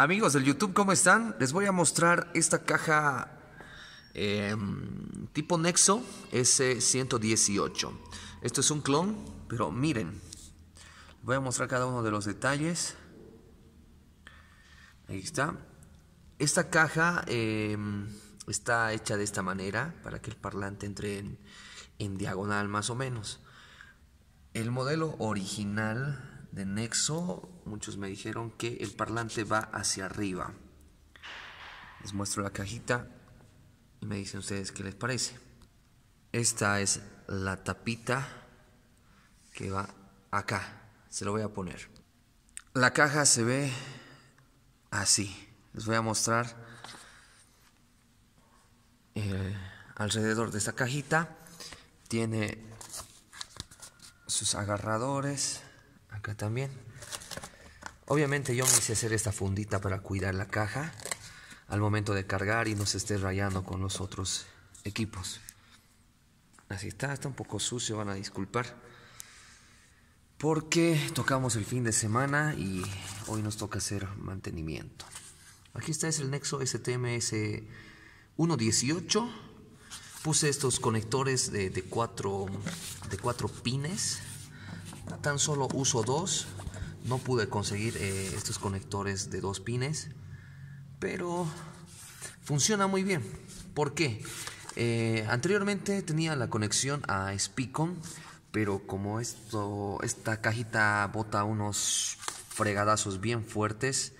Amigos del YouTube, ¿cómo están? Les voy a mostrar esta caja em, tipo Nexo S118. Esto es un clon, pero miren. Voy a mostrar cada uno de los detalles. Ahí está. Esta caja em, está hecha de esta manera para que el parlante entre en, en diagonal más o menos. El modelo original de Nexo, muchos me dijeron que el parlante va hacia arriba. Les muestro la cajita y me dicen ustedes qué les parece. Esta es la tapita que va acá. Se lo voy a poner. La caja se ve así. Les voy a mostrar eh, alrededor de esta cajita. Tiene sus agarradores acá también. Obviamente yo me hice hacer esta fundita para cuidar la caja al momento de cargar y no se esté rayando con los otros equipos. Así está, está un poco sucio, van a disculpar. Porque tocamos el fin de semana y hoy nos toca hacer mantenimiento. Aquí está es el Nexo STMS 118. Puse estos conectores de, de, cuatro, de cuatro pines tan solo uso dos. No pude conseguir eh, estos conectores de dos pines, pero funciona muy bien. ¿Por qué? Eh, anteriormente tenía la conexión a Spicon, pero como esto, esta cajita bota unos fregadazos bien fuertes,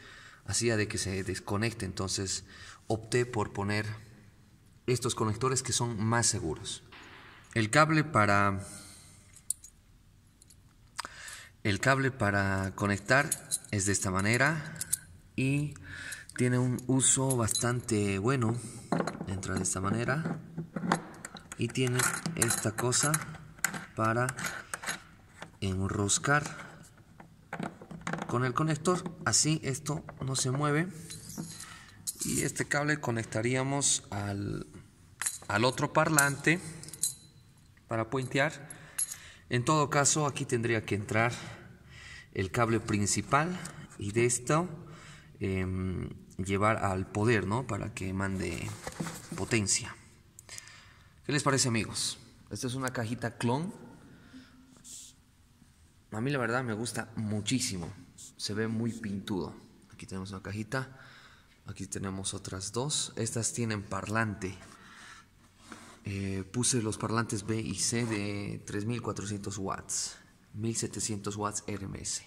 hacía de que se desconecte. Entonces opté por poner estos conectores que son más seguros. El cable para el cable para conectar es de esta manera y tiene un uso bastante bueno. Entra de esta manera y tiene esta cosa para enroscar con el conector. Así esto no se mueve y este cable conectaríamos al, al otro parlante para puentear. En todo caso, aquí tendría que entrar el cable principal y de esto em, llevar al poder, ¿no? Para que mande potencia. ¿Qué les parece, amigos? Esta es una cajita clon. A mí la verdad me gusta muchísimo. Se ve muy pintudo. Aquí tenemos una cajita. Aquí tenemos otras dos. Estas tienen parlante. Eh, puse los parlantes B y C de 3400 watts. 1700 watts RMS.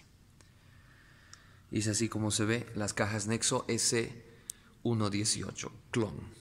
Y es así como se ve las cajas Nexo S118 Clon.